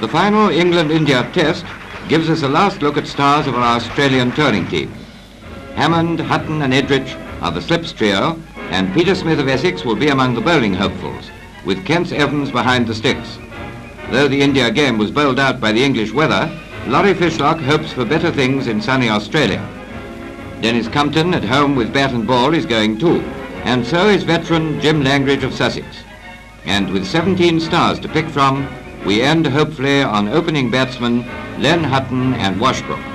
The final England-India test gives us a last look at stars of our Australian touring team. Hammond, Hutton and Edrich are the slips trio, and Peter Smith of Essex will be among the bowling hopefuls, with Kent Evans behind the sticks. Though the India game was bowled out by the English weather, Laurie Fishlock hopes for better things in sunny Australia. Denis Compton at home with bat and ball is going too, and so is veteran Jim Langridge of Sussex. And with 17 stars to pick from, we end hopefully on opening batsmen Len Hutton and Washbrook.